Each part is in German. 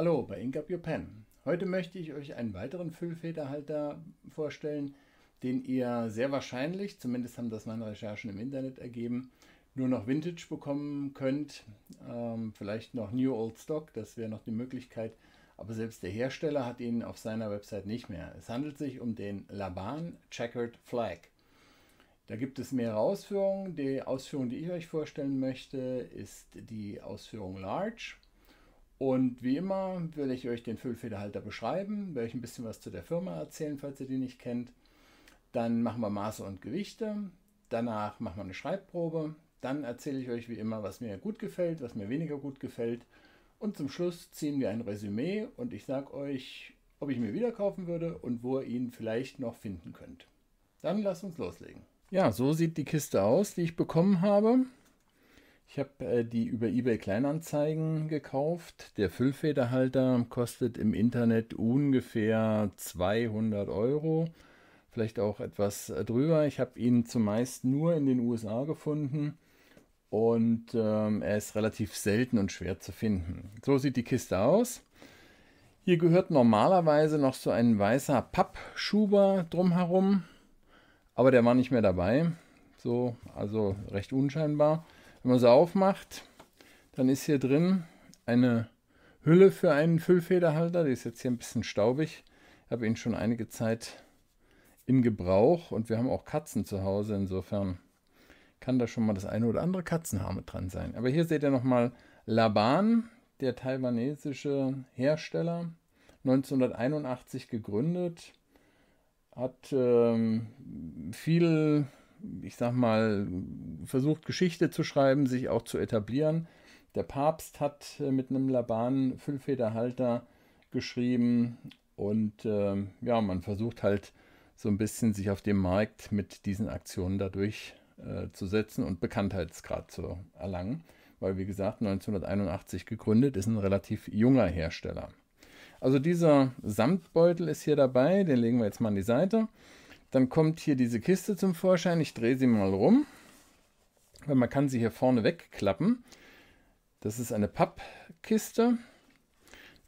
Hallo bei Ink Up Your Pen. Heute möchte ich euch einen weiteren Füllfederhalter vorstellen, den ihr sehr wahrscheinlich, zumindest haben das meine Recherchen im Internet ergeben, nur noch Vintage bekommen könnt. Ähm, vielleicht noch New Old Stock, das wäre noch die Möglichkeit. Aber selbst der Hersteller hat ihn auf seiner Website nicht mehr. Es handelt sich um den Laban Checkered Flag. Da gibt es mehrere Ausführungen. Die Ausführung, die ich euch vorstellen möchte, ist die Ausführung Large. Und wie immer will ich euch den Füllfederhalter beschreiben, werde ich ein bisschen was zu der Firma erzählen, falls ihr die nicht kennt. Dann machen wir Maße und Gewichte. Danach machen wir eine Schreibprobe. Dann erzähle ich euch wie immer, was mir gut gefällt, was mir weniger gut gefällt. Und zum Schluss ziehen wir ein Resümee und ich sage euch, ob ich mir wieder kaufen würde und wo ihr ihn vielleicht noch finden könnt. Dann lasst uns loslegen. Ja, so sieht die Kiste aus, die ich bekommen habe. Ich habe äh, die über eBay Kleinanzeigen gekauft. Der Füllfederhalter kostet im Internet ungefähr 200 Euro, vielleicht auch etwas äh, drüber. Ich habe ihn zumeist nur in den USA gefunden und ähm, er ist relativ selten und schwer zu finden. So sieht die Kiste aus. Hier gehört normalerweise noch so ein weißer Pappschuber drumherum, aber der war nicht mehr dabei. So, also recht unscheinbar. Wenn man sie aufmacht, dann ist hier drin eine Hülle für einen Füllfederhalter. Die ist jetzt hier ein bisschen staubig. Ich habe ihn schon einige Zeit in Gebrauch und wir haben auch Katzen zu Hause. Insofern kann da schon mal das eine oder andere Katzenhaar mit dran sein. Aber hier seht ihr nochmal Laban, der taiwanesische Hersteller, 1981 gegründet, hat ähm, viel ich sag mal, versucht Geschichte zu schreiben, sich auch zu etablieren. Der Papst hat äh, mit einem Laban Füllfederhalter geschrieben und äh, ja, man versucht halt so ein bisschen sich auf dem Markt mit diesen Aktionen dadurch äh, zu setzen und Bekanntheitsgrad zu erlangen, weil wie gesagt 1981 gegründet ist ein relativ junger Hersteller. Also dieser Samtbeutel ist hier dabei, den legen wir jetzt mal an die Seite. Dann kommt hier diese Kiste zum Vorschein. Ich drehe sie mal rum, weil man kann sie hier vorne wegklappen. Das ist eine Pappkiste.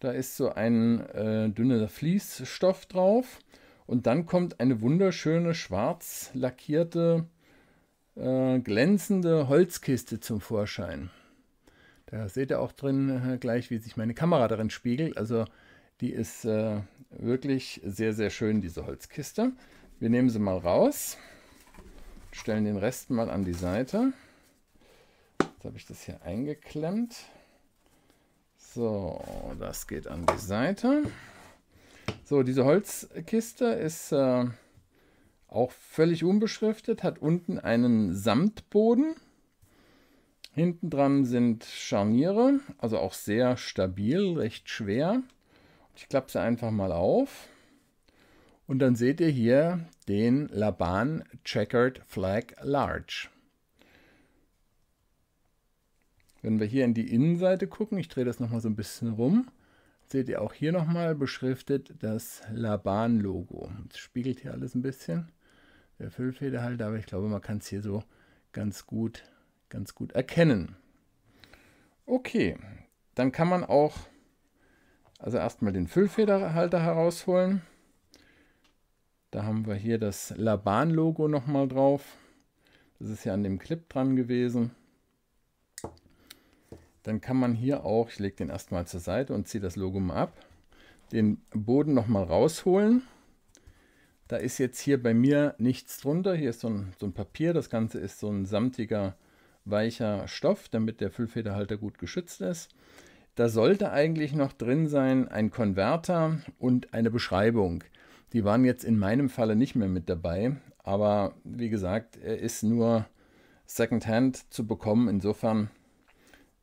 Da ist so ein äh, dünner Fließstoff drauf. Und dann kommt eine wunderschöne schwarz lackierte, äh, glänzende Holzkiste zum Vorschein. Da seht ihr auch drin äh, gleich, wie sich meine Kamera darin spiegelt. Also die ist äh, wirklich sehr, sehr schön, diese Holzkiste. Wir nehmen sie mal raus, stellen den Rest mal an die Seite. Jetzt habe ich das hier eingeklemmt. So, das geht an die Seite. So, diese Holzkiste ist äh, auch völlig unbeschriftet, hat unten einen Samtboden. Hinten dran sind Scharniere, also auch sehr stabil, recht schwer. Ich klappe sie einfach mal auf. Und dann seht ihr hier den Laban Checkered Flag Large. Wenn wir hier in die Innenseite gucken, ich drehe das nochmal so ein bisschen rum, seht ihr auch hier nochmal beschriftet das Laban-Logo. Das spiegelt hier alles ein bisschen, der Füllfederhalter, aber ich glaube, man kann es hier so ganz gut, ganz gut erkennen. Okay, dann kann man auch also erstmal den Füllfederhalter herausholen. Da haben wir hier das Laban-Logo nochmal drauf. Das ist ja an dem Clip dran gewesen. Dann kann man hier auch, ich lege den erstmal zur Seite und ziehe das Logo mal ab, den Boden nochmal rausholen. Da ist jetzt hier bei mir nichts drunter. Hier ist so ein, so ein Papier. Das Ganze ist so ein samtiger, weicher Stoff, damit der Füllfederhalter gut geschützt ist. Da sollte eigentlich noch drin sein ein Konverter und eine Beschreibung. Die waren jetzt in meinem Falle nicht mehr mit dabei, aber wie gesagt, er ist nur Secondhand zu bekommen. Insofern,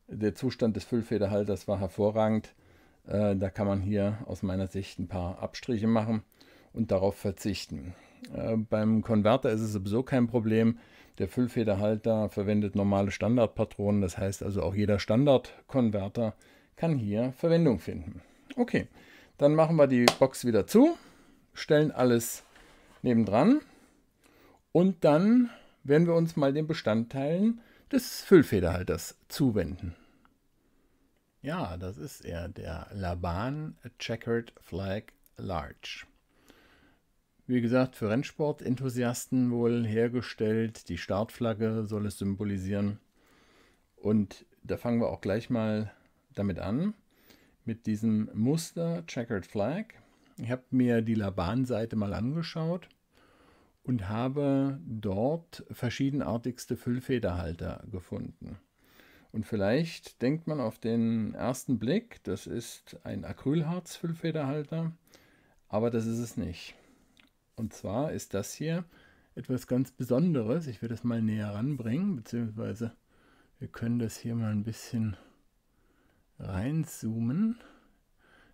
der Zustand des Füllfederhalters war hervorragend. Äh, da kann man hier aus meiner Sicht ein paar Abstriche machen und darauf verzichten. Äh, beim Konverter ist es sowieso kein Problem. Der Füllfederhalter verwendet normale Standardpatronen, das heißt also auch jeder Standardkonverter kann hier Verwendung finden. Okay, dann machen wir die Box wieder zu stellen alles nebendran und dann werden wir uns mal den Bestandteilen des Füllfederhalters zuwenden. Ja, das ist er, der Laban Checkered Flag Large. Wie gesagt, für Rennsport-Enthusiasten wohl hergestellt. Die Startflagge soll es symbolisieren. Und da fangen wir auch gleich mal damit an, mit diesem Muster Checkered Flag. Ich habe mir die Laban-Seite mal angeschaut und habe dort verschiedenartigste Füllfederhalter gefunden. Und vielleicht denkt man auf den ersten Blick, das ist ein Acrylharz-Füllfederhalter, aber das ist es nicht. Und zwar ist das hier etwas ganz Besonderes. Ich werde es mal näher ranbringen, beziehungsweise wir können das hier mal ein bisschen reinzoomen,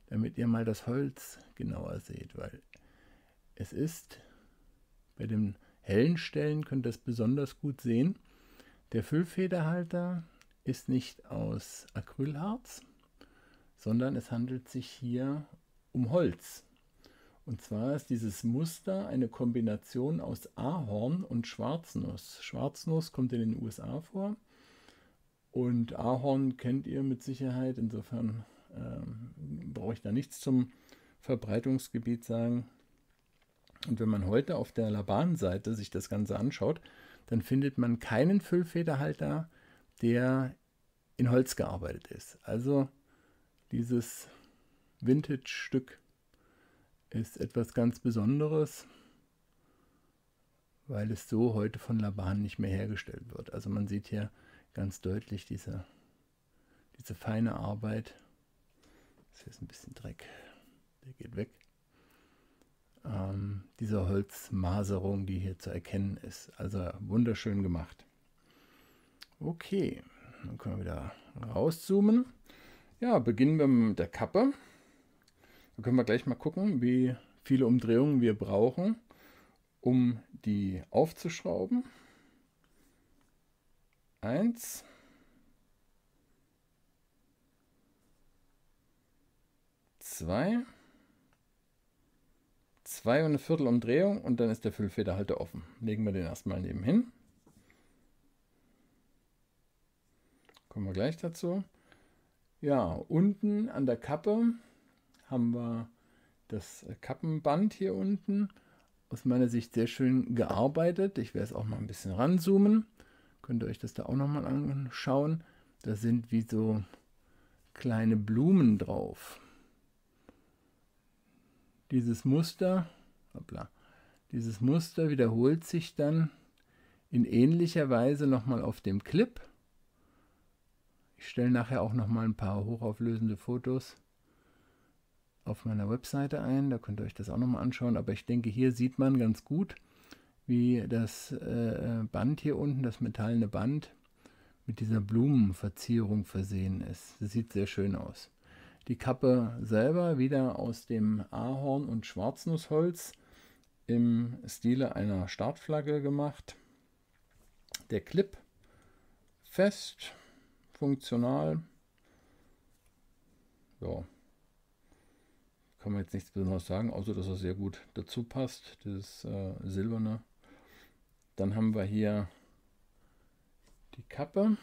damit ihr mal das Holz genauer seht, weil es ist bei den hellen Stellen könnt ihr das besonders gut sehen. Der Füllfederhalter ist nicht aus Acrylharz, sondern es handelt sich hier um Holz. Und zwar ist dieses Muster eine Kombination aus Ahorn und Schwarznuss. Schwarznuss kommt in den USA vor und Ahorn kennt ihr mit Sicherheit. Insofern ähm, brauche ich da nichts zum Verbreitungsgebiet sagen. Und wenn man heute auf der Laban-Seite sich das Ganze anschaut, dann findet man keinen Füllfederhalter, der in Holz gearbeitet ist. Also dieses Vintage-Stück ist etwas ganz Besonderes, weil es so heute von Laban nicht mehr hergestellt wird. Also man sieht hier ganz deutlich diese, diese feine Arbeit. Das ist ein bisschen Dreck, der geht weg. Ähm, diese Holzmaserung, die hier zu erkennen ist. Also wunderschön gemacht. Okay. Dann können wir wieder rauszoomen. Ja, beginnen wir mit der Kappe. Da können wir gleich mal gucken, wie viele Umdrehungen wir brauchen, um die aufzuschrauben. Eins. Zwei. Zwei und eine Viertel Umdrehung und dann ist der Füllfederhalter offen. Legen wir den erstmal nebenhin. Kommen wir gleich dazu. Ja, unten an der Kappe haben wir das Kappenband hier unten. Aus meiner Sicht sehr schön gearbeitet. Ich werde es auch mal ein bisschen ranzoomen. Könnt ihr euch das da auch nochmal anschauen. Da sind wie so kleine Blumen drauf. Dieses Muster, hoppla, dieses Muster wiederholt sich dann in ähnlicher Weise nochmal auf dem Clip. Ich stelle nachher auch noch mal ein paar hochauflösende Fotos auf meiner Webseite ein. Da könnt ihr euch das auch noch mal anschauen. Aber ich denke, hier sieht man ganz gut, wie das äh, Band hier unten, das metallene Band, mit dieser Blumenverzierung versehen ist. Das sieht sehr schön aus. Die Kappe selber wieder aus dem Ahorn- und Schwarznussholz im Stile einer Startflagge gemacht. Der Clip fest funktional. Ja. Kann man jetzt nichts Besonderes sagen, außer dass er sehr gut dazu passt, das äh, silberne. Dann haben wir hier die Kappe.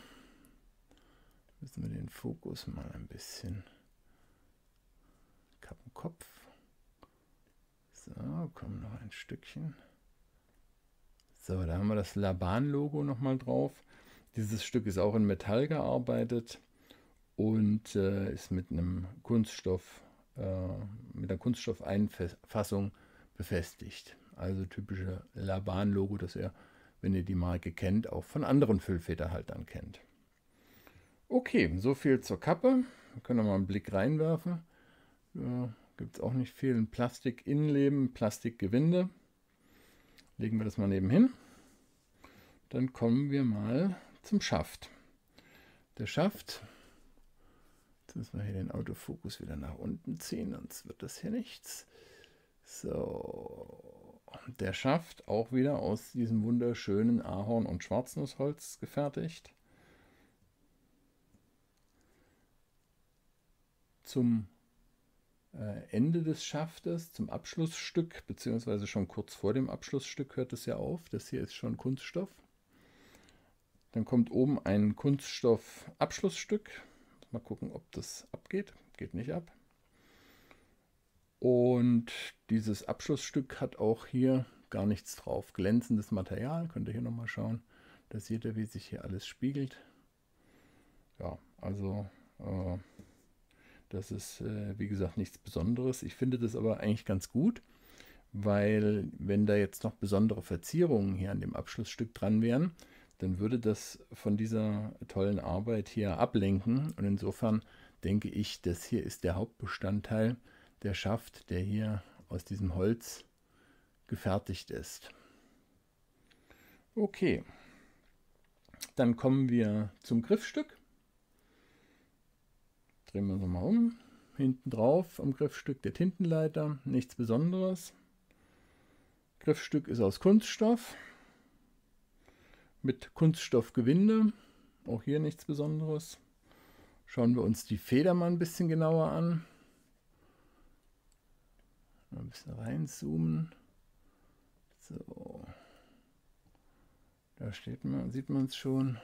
Müssen wir den Fokus mal ein bisschen. Kappenkopf. So, kommen noch ein Stückchen. So, da haben wir das Laban-Logo nochmal drauf. Dieses Stück ist auch in Metall gearbeitet und äh, ist mit einem Kunststoff, äh, mit einer Kunststoffeinfassung befestigt. Also typische Laban-Logo, das ihr, wenn ihr die Marke kennt, auch von anderen Füllfederhaltern kennt. Okay, so viel zur Kappe. Wir können mal einen Blick reinwerfen. Ja, Gibt es auch nicht viel. Ein Plastik-Innenleben, Plastikgewinde. Legen wir das mal nebenhin. Dann kommen wir mal zum Schaft. Der Schaft, jetzt müssen wir hier den Autofokus wieder nach unten ziehen, sonst wird das hier nichts. So, der Schaft auch wieder aus diesem wunderschönen Ahorn- und Schwarznussholz gefertigt. Zum Ende des Schaftes, zum Abschlussstück, beziehungsweise schon kurz vor dem Abschlussstück hört es ja auf. Das hier ist schon Kunststoff. Dann kommt oben ein Kunststoff-Abschlussstück. Mal gucken, ob das abgeht. Geht nicht ab. Und dieses Abschlussstück hat auch hier gar nichts drauf. Glänzendes Material, könnt ihr hier nochmal schauen. Da seht ihr, wie sich hier alles spiegelt. Ja, also äh, das ist, äh, wie gesagt, nichts Besonderes. Ich finde das aber eigentlich ganz gut, weil wenn da jetzt noch besondere Verzierungen hier an dem Abschlussstück dran wären, dann würde das von dieser tollen Arbeit hier ablenken. Und insofern denke ich, das hier ist der Hauptbestandteil der Schaft, der hier aus diesem Holz gefertigt ist. Okay, dann kommen wir zum Griffstück. Drehen wir uns mal um. Hinten drauf am Griffstück der Tintenleiter, nichts Besonderes. Griffstück ist aus Kunststoff mit Kunststoffgewinde, auch hier nichts Besonderes. Schauen wir uns die Feder mal ein bisschen genauer an. Ein bisschen reinzoomen. So. Da steht man, sieht man es schon.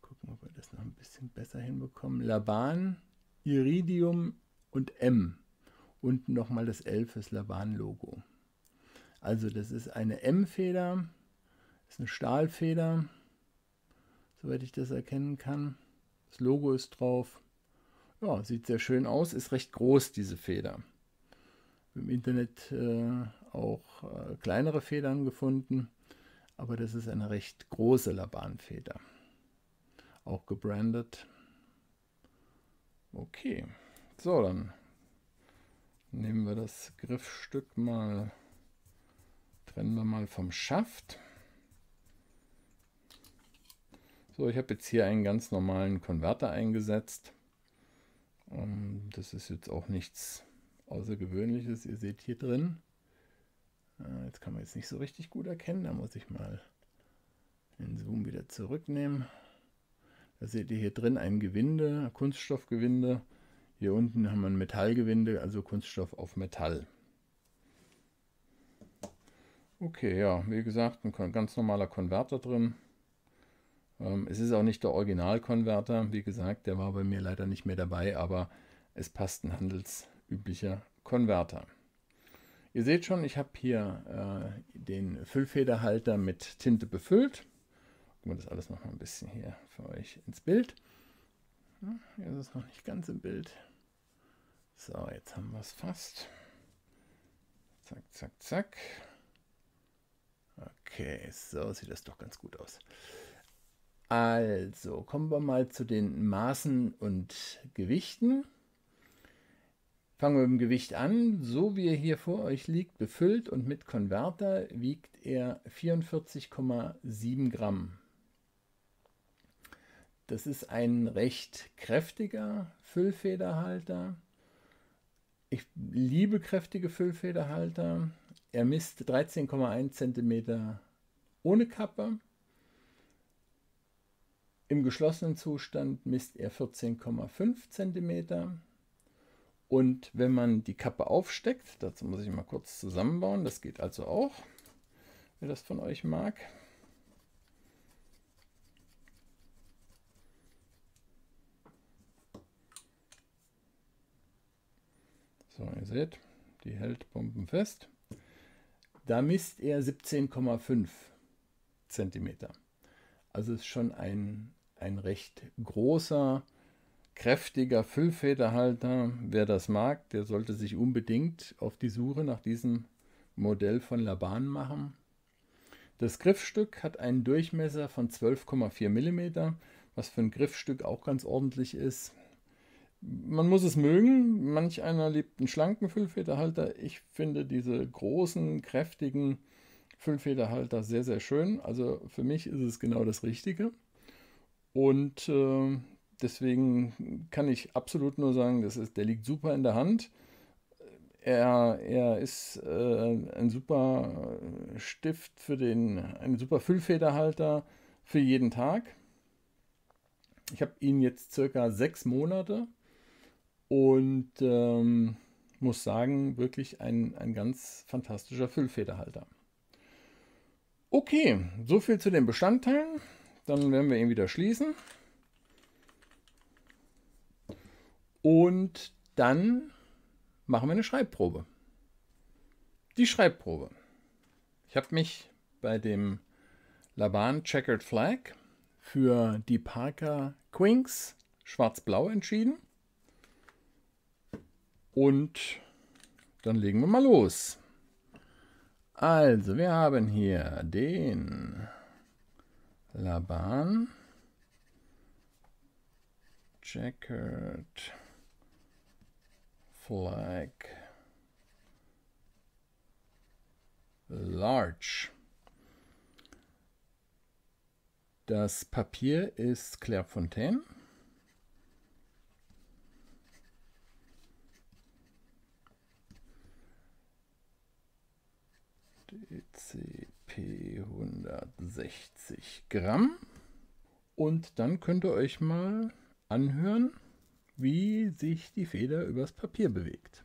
Gucken, ob wir das noch ein bisschen besser hinbekommen. Laban, Iridium und M. Und nochmal das L fürs Laban-Logo. Also das ist eine M-Feder, ist eine Stahlfeder, soweit ich das erkennen kann. Das Logo ist drauf. Ja, sieht sehr schön aus, ist recht groß, diese Feder. Im Internet äh, auch äh, kleinere Federn gefunden, aber das ist eine recht große Labanfeder. Auch gebrandet. Okay, so dann nehmen wir das Griffstück mal, trennen wir mal vom Schaft. So, ich habe jetzt hier einen ganz normalen Konverter eingesetzt. Ähm, das ist jetzt auch nichts Außergewöhnliches. Ihr seht hier drin, äh, jetzt kann man jetzt nicht so richtig gut erkennen, da muss ich mal den Zoom wieder zurücknehmen. Da seht ihr hier drin ein Gewinde, Kunststoffgewinde. Hier unten haben wir ein Metallgewinde, also Kunststoff auf Metall. Okay, ja, wie gesagt, ein ganz normaler Konverter drin. Ähm, es ist auch nicht der Originalkonverter. Wie gesagt, der war bei mir leider nicht mehr dabei, aber es passt ein handelsüblicher Konverter. Ihr seht schon, ich habe hier äh, den Füllfederhalter mit Tinte befüllt. Gucken wir das alles noch mal ein bisschen hier für euch ins Bild. Ja, hier ist es noch nicht ganz im Bild. So, jetzt haben wir es fast. Zack, zack, zack. Okay, so sieht das doch ganz gut aus. Also, kommen wir mal zu den Maßen und Gewichten. Fangen wir mit dem Gewicht an. So wie er hier vor euch liegt, befüllt und mit Konverter, wiegt er 44,7 Gramm. Das ist ein recht kräftiger Füllfederhalter. Ich liebe kräftige Füllfederhalter. Er misst 13,1 cm ohne Kappe im geschlossenen Zustand misst er 14,5 cm. Und wenn man die Kappe aufsteckt, dazu muss ich mal kurz zusammenbauen, das geht also auch, wer das von euch mag. So, ihr seht, die hält bombenfest. Da misst er 17,5 cm. Also ist schon ein ein recht großer, kräftiger Füllfederhalter. Wer das mag, der sollte sich unbedingt auf die Suche nach diesem Modell von Laban machen. Das Griffstück hat einen Durchmesser von 12,4 mm, was für ein Griffstück auch ganz ordentlich ist. Man muss es mögen. Manch einer liebt einen schlanken Füllfederhalter. Ich finde diese großen, kräftigen Füllfederhalter sehr, sehr schön. Also für mich ist es genau das Richtige. Und äh, deswegen kann ich absolut nur sagen, das ist, der liegt super in der Hand. Er, er ist äh, ein super Stift für den, ein super Füllfederhalter für jeden Tag. Ich habe ihn jetzt circa sechs Monate und ähm, muss sagen, wirklich ein, ein ganz fantastischer Füllfederhalter. Okay, so viel zu den Bestandteilen. Dann werden wir ihn wieder schließen. Und dann machen wir eine Schreibprobe. Die Schreibprobe. Ich habe mich bei dem Laban Checkered Flag für die Parker Quinks schwarz-blau entschieden. Und dann legen wir mal los. Also, wir haben hier den Laban Checkered Flag Large. Das Papier ist Clairefontaine. DCP 160 Gramm. Und dann könnt ihr euch mal anhören, wie sich die Feder übers Papier bewegt.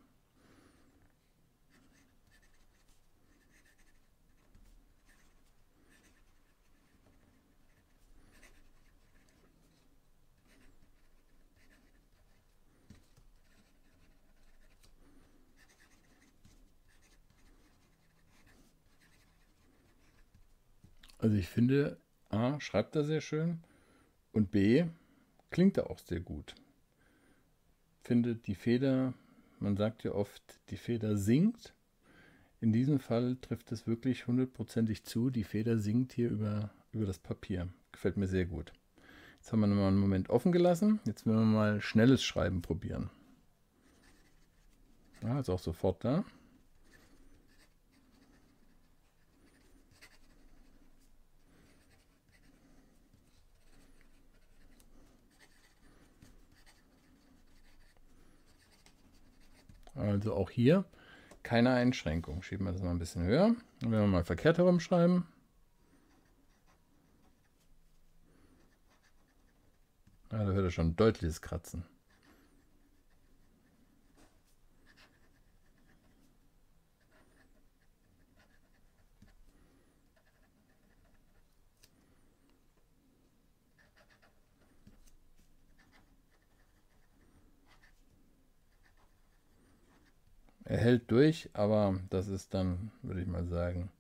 Also ich finde, A, schreibt er sehr schön und B, klingt er auch sehr gut. Finde die Feder, man sagt ja oft, die Feder singt. In diesem Fall trifft es wirklich hundertprozentig zu. Die Feder singt hier über, über das Papier. Gefällt mir sehr gut. Jetzt haben wir nochmal einen Moment offen gelassen. Jetzt werden wir mal schnelles Schreiben probieren. Ja, ist auch sofort da. Also auch hier keine Einschränkung. Schieben wir das mal ein bisschen höher. Wenn wir mal verkehrt herum schreiben. Ja, da hört er schon deutliches Kratzen. Er hält durch, aber das ist dann, würde ich mal sagen,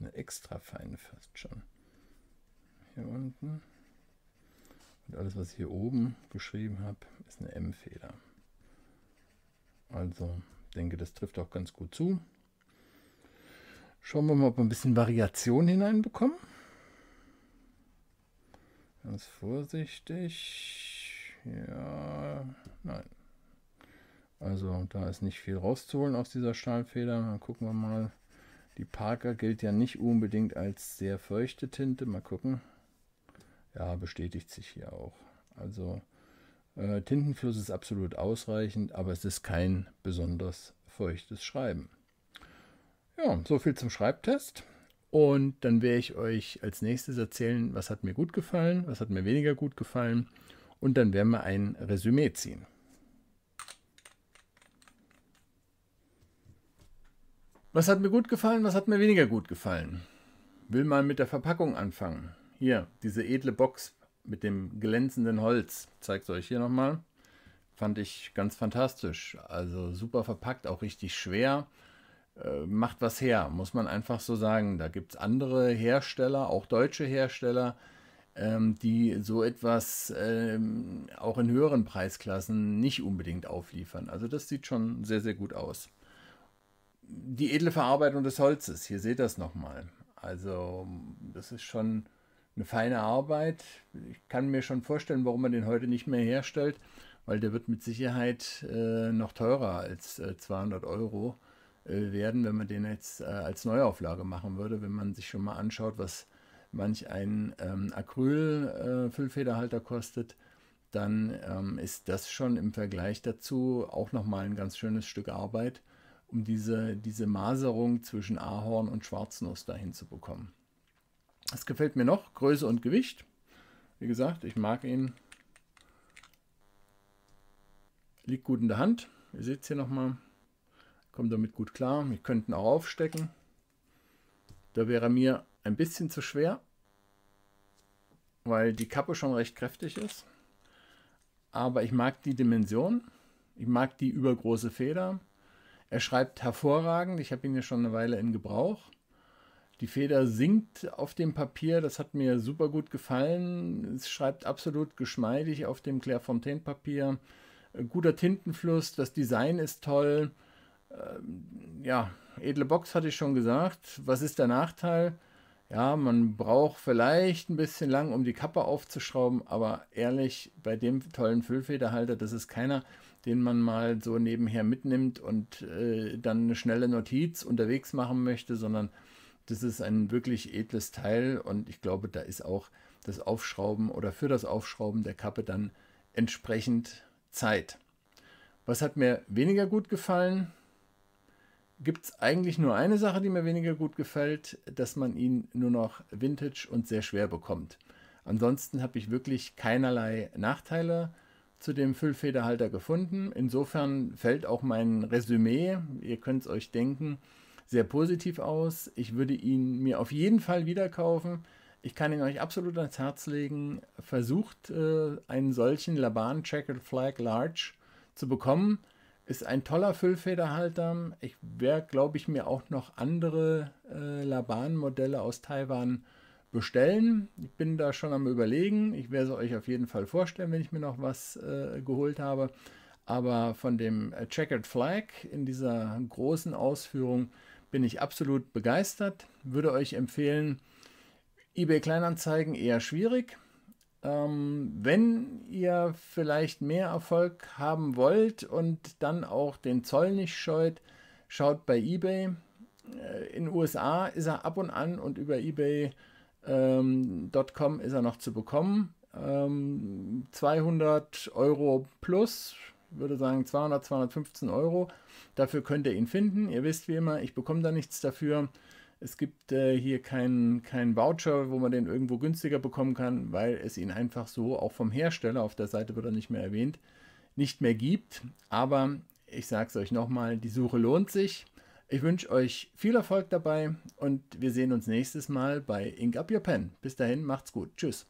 eine extra feine fast schon. Hier unten. Und alles, was ich hier oben geschrieben habe, ist eine M-Feder. Also denke, das trifft auch ganz gut zu. Schauen wir mal, ob wir ein bisschen Variation hineinbekommen. Ganz vorsichtig. Ja, nein. Also da ist nicht viel rauszuholen aus dieser Stahlfeder. Dann gucken wir mal. Die Parker gilt ja nicht unbedingt als sehr feuchte Tinte. Mal gucken. Ja, bestätigt sich hier auch. Also äh, Tintenfluss ist absolut ausreichend, aber es ist kein besonders feuchtes Schreiben. Ja, so viel zum Schreibtest. Und dann werde ich euch als nächstes erzählen, was hat mir gut gefallen, was hat mir weniger gut gefallen. Und dann werden wir ein Resümee ziehen. Was hat mir gut gefallen, was hat mir weniger gut gefallen? Will mal mit der Verpackung anfangen. Hier, diese edle Box mit dem glänzenden Holz. Zeigt es euch hier nochmal. Fand ich ganz fantastisch. Also super verpackt, auch richtig schwer. Äh, macht was her, muss man einfach so sagen. Da gibt es andere Hersteller, auch deutsche Hersteller, ähm, die so etwas ähm, auch in höheren Preisklassen nicht unbedingt aufliefern. Also das sieht schon sehr, sehr gut aus die edle Verarbeitung des Holzes. Hier seht ihr das nochmal. Also das ist schon eine feine Arbeit. Ich kann mir schon vorstellen, warum man den heute nicht mehr herstellt, weil der wird mit Sicherheit äh, noch teurer als äh, 200 Euro äh, werden, wenn man den jetzt äh, als Neuauflage machen würde. Wenn man sich schon mal anschaut, was manch ein ähm, Acryl-Füllfederhalter kostet, dann ähm, ist das schon im Vergleich dazu auch nochmal ein ganz schönes Stück Arbeit um diese, diese Maserung zwischen Ahorn und Schwarznuss dahin zu bekommen. Das gefällt mir noch, Größe und Gewicht. Wie gesagt, ich mag ihn. Liegt gut in der Hand. Ihr seht es hier nochmal. Kommt damit gut klar. Wir könnten auch aufstecken. Da wäre mir ein bisschen zu schwer, weil die Kappe schon recht kräftig ist. aber ich mag die Dimension, ich mag die übergroße Feder. Er schreibt hervorragend, ich habe ihn ja schon eine Weile in Gebrauch. Die Feder sinkt auf dem Papier, das hat mir super gut gefallen. Es schreibt absolut geschmeidig auf dem Clairefontaine-Papier. Guter Tintenfluss, das Design ist toll. Ähm, ja, edle Box hatte ich schon gesagt. Was ist der Nachteil? Ja, man braucht vielleicht ein bisschen lang, um die Kappe aufzuschrauben, aber ehrlich, bei dem tollen Füllfederhalter, das ist keiner, den man mal so nebenher mitnimmt und äh, dann eine schnelle Notiz unterwegs machen möchte, sondern das ist ein wirklich edles Teil und ich glaube, da ist auch das Aufschrauben oder für das Aufschrauben der Kappe dann entsprechend Zeit. Was hat mir weniger gut gefallen? gibt es eigentlich nur eine Sache, die mir weniger gut gefällt, dass man ihn nur noch vintage und sehr schwer bekommt. Ansonsten habe ich wirklich keinerlei Nachteile zu dem Füllfederhalter gefunden. Insofern fällt auch mein Resümee, ihr könnt es euch denken, sehr positiv aus. Ich würde ihn mir auf jeden Fall wieder kaufen. Ich kann ihn euch absolut ans Herz legen. Versucht äh, einen solchen Laban Checkered Flag Large zu bekommen. Ist ein toller Füllfederhalter. Ich werde, glaube ich, mir auch noch andere äh, Laban-Modelle aus Taiwan bestellen. Ich bin da schon am Überlegen. Ich werde es euch auf jeden Fall vorstellen, wenn ich mir noch was äh, geholt habe. Aber von dem äh, Checkered Flag in dieser großen Ausführung bin ich absolut begeistert. Würde euch empfehlen, eBay Kleinanzeigen eher schwierig. Ähm, wenn ihr vielleicht mehr Erfolg haben wollt und dann auch den Zoll nicht scheut, schaut bei eBay. Äh, in den USA ist er ab und an und über eBay.com ähm, ist er noch zu bekommen. Ähm, 200 Euro plus, würde sagen 200, 215 Euro. Dafür könnt ihr ihn finden. Ihr wisst wie immer, ich bekomme da nichts dafür. Es gibt äh, hier keinen kein Voucher, wo man den irgendwo günstiger bekommen kann, weil es ihn einfach so auch vom Hersteller, auf der Seite wird er nicht mehr erwähnt, nicht mehr gibt. Aber ich sage es euch nochmal, die Suche lohnt sich. Ich wünsche euch viel Erfolg dabei und wir sehen uns nächstes Mal bei Ink Up Your Pen. Bis dahin, macht's gut. Tschüss.